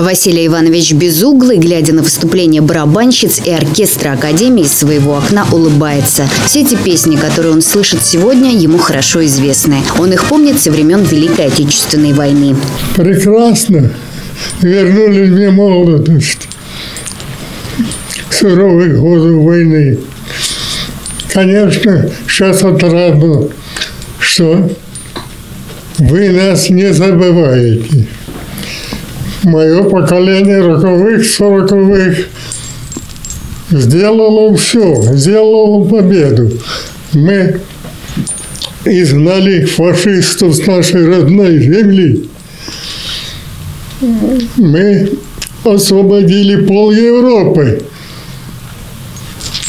Василий Иванович Безуглый, глядя на выступление барабанщиц и оркестра Академии из своего окна, улыбается. Все эти песни, которые он слышит сегодня, ему хорошо известны. Он их помнит со времен Великой Отечественной войны. Прекрасно. Вернули мне молодость. Суровые годы войны. Конечно, сейчас отрадно, что вы нас не забываете. Мое поколение роковых, сороковых сделало все, сделало победу. Мы изгнали фашистов с нашей родной земли. Мы освободили пол Европы.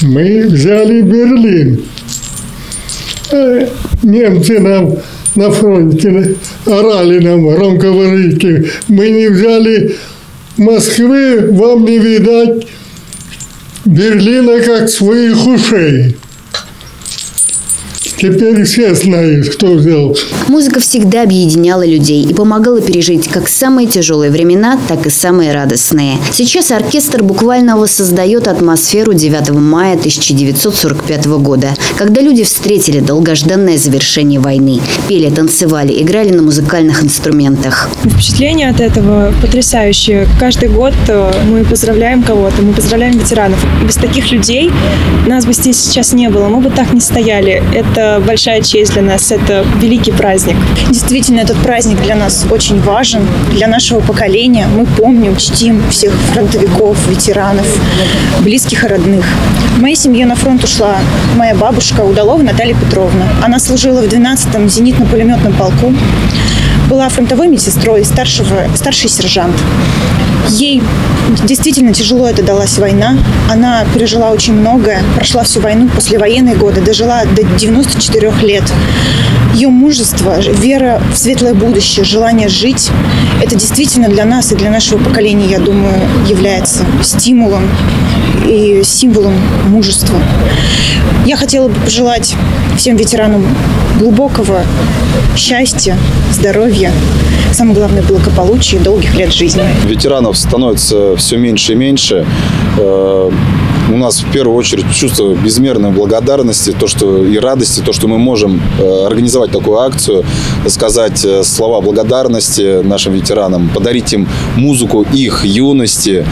Мы взяли Берлин. Э, немцы нам на фронте орали нам громкоговорители. Мы не взяли Москвы, вам не видать Берлина как своих ушей. Теперь все знают, кто взял. Музыка всегда объединяла людей и помогала пережить как самые тяжелые времена, так и самые радостные. Сейчас оркестр буквально воссоздает атмосферу 9 мая 1945 года, когда люди встретили долгожданное завершение войны. Пели, танцевали, играли на музыкальных инструментах. Впечатление от этого потрясающее. Каждый год э, мы поздравляем кого-то, мы поздравляем ветеранов. Без таких людей нас бы здесь сейчас не было, мы бы так не стояли. Это большая честь для нас, это великий праздник. Действительно, этот праздник для нас очень важен, для нашего поколения. Мы помним, чтим всех фронтовиков, ветеранов, близких и родных. В моей семье на фронт ушла моя бабушка Удалова Наталья Петровна. Она служила в 12-м зенитно-пулеметном полку, была фронтовой медсестрой, старшего, старший сержант. Ей действительно тяжело это далась война. Она пережила очень многое, прошла всю войну, после военные годы, дожила до 94 лет. Ее мужество, вера в светлое будущее, желание жить, это действительно для нас и для нашего поколения, я думаю, является стимулом и символом мужества. Я хотела бы пожелать всем ветеранам глубокого счастья, здоровья, самое главное благополучия и долгих лет жизни. Ветеранов становится все меньше и меньше. Э, у нас в первую очередь чувство безмерной благодарности, то, что и радости, то, что мы можем э, организовать такую акцию, сказать э, слова благодарности нашим ветеранам, подарить им музыку их юности.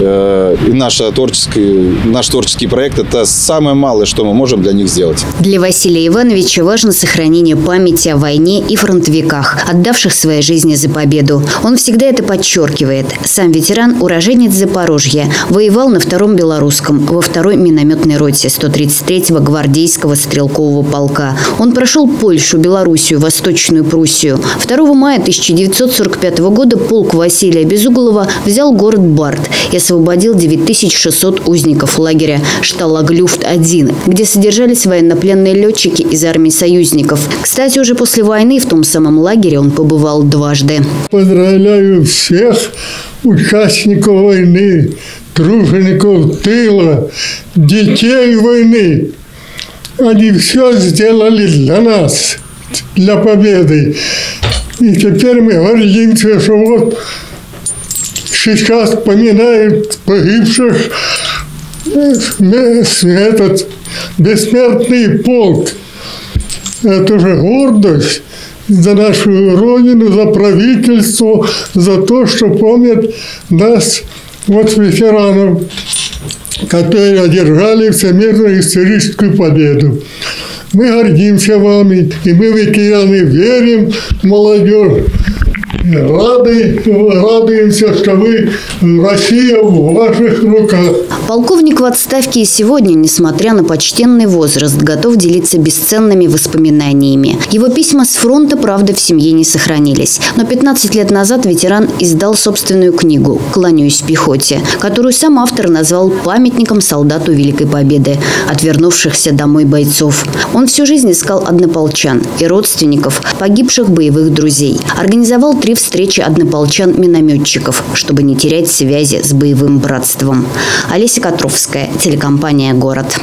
Э, и наш творческий, наш творческий проект – это самое малое, что мы можем для них сделать. Для Василия Ивановича важно сохранение памяти о войне и фронтовиках, отдавших свои жизни за победу. Он всегда это подчеркивает. Сам ветеран, уроженец Запорожья, воевал на Втором Белорусском, во второй минометной роте 133-го гвардейского стрелкового полка. Он прошел Польшу, Белоруссию, Восточную Пруссию. 2 мая 1945 года полк Василия Безуглова взял город Барт и освободил 9600 узников лагеря Шталаглюфт-1, где содержались военнопленные летчики из армии союзников. Кстати, уже после войны в том самом лагере он побывал дважды. Поздравляю всех участников войны тружеников тыла, детей войны. Они все сделали для нас, для победы. И теперь мы гордимся, что вот сейчас поминают погибших этот бессмертный полк. Это же гордость за нашу Родину, за правительство, за то, что помнят нас вот ветеранов, которые одержали всемирную историческую победу. Мы гордимся вами, и мы, ветераны, верим в молодежь, Рады, радуемся, что вы, Россия в ваших руках. Полковник в отставке и сегодня, несмотря на почтенный возраст, готов делиться бесценными воспоминаниями. Его письма с фронта, правда, в семье не сохранились. Но 15 лет назад ветеран издал собственную книгу «Кланяюсь пехоте», которую сам автор назвал памятником солдату Великой Победы, отвернувшихся домой бойцов. Он всю жизнь искал однополчан и родственников погибших боевых друзей. Организовал три встречи однополчан-минометчиков, чтобы не терять связи с боевым братством. Олеся Котровская, телекомпания «Город».